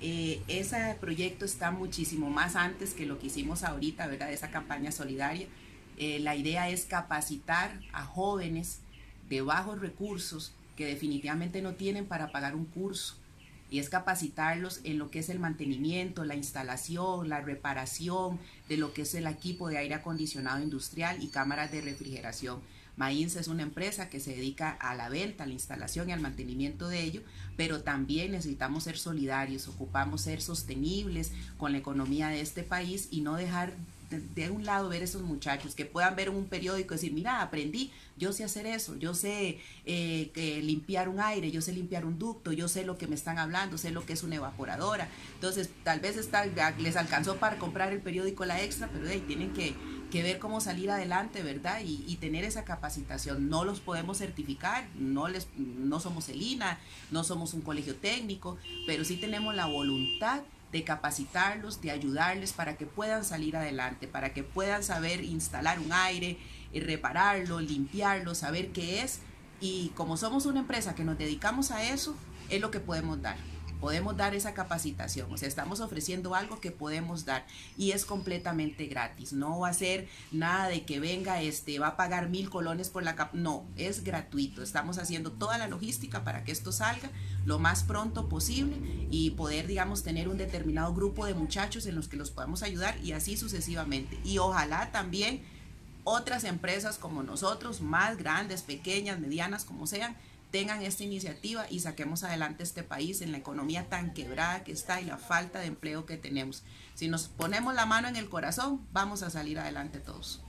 eh, ese proyecto está muchísimo más antes que lo que hicimos ahorita, ¿verdad? Esa campaña solidaria. Eh, la idea es capacitar a jóvenes de bajos recursos que definitivamente no tienen para pagar un curso y es capacitarlos en lo que es el mantenimiento, la instalación, la reparación de lo que es el equipo de aire acondicionado industrial y cámaras de refrigeración. Mains es una empresa que se dedica a la venta, a la instalación y al mantenimiento de ello, pero también necesitamos ser solidarios, ocupamos ser sostenibles con la economía de este país y no dejar de, un lado ver esos muchachos que puedan ver un periódico y decir, mira, aprendí, yo sé hacer eso, yo sé eh, que limpiar un aire, yo sé limpiar un ducto, yo sé lo que me están hablando, sé lo que es una evaporadora. Entonces, tal vez les alcanzó para comprar el periódico La Extra, pero ahí tienen que, ver cómo salir adelante, ¿verdad? Y, tener esa capacitación. No los podemos certificar, no, les, no somos el INA, no somos un colegio técnico, pero sí tenemos la voluntad de capacitarlos, de ayudarles para que puedan salir adelante, para que puedan saber instalar un aire, eh, repararlo, limpiarlo, saber qué es. Y como somos una empresa que nos dedicamos a eso, es lo que podemos dar podemos dar esa capacitación, o sea, estamos ofreciendo algo que podemos dar y es completamente gratis, no va a ser nada de que venga, este, va a pagar mil colones por la cap, no, es gratuito, estamos haciendo toda la logística para que esto salga lo más pronto posible y poder, digamos, tener un determinado grupo de muchachos en los que los podamos ayudar y así sucesivamente. Y ojalá también otras empresas como nosotros, más grandes, pequeñas, medianas, como sean, tengan esta iniciativa y saquemos adelante este país en la economía tan quebrada que está y la falta de empleo que tenemos. Si nos ponemos la mano en el corazón, vamos a salir adelante todos.